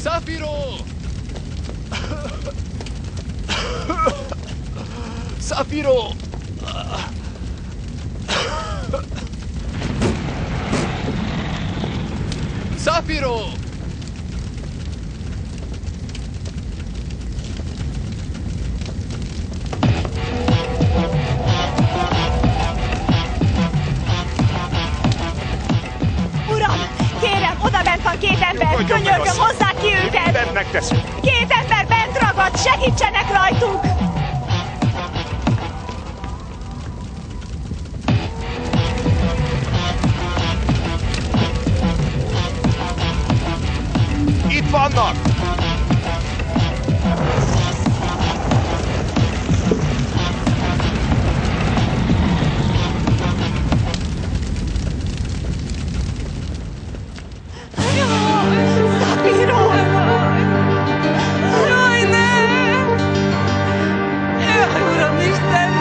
Szafiro! Szafiro! Szafiro! Uram, kérem, oda bent van két ember, könyörgöm, asszony. Megteszünk. Két ember bent ragad, segítsenek rajtuk! Itt vannak! estamos.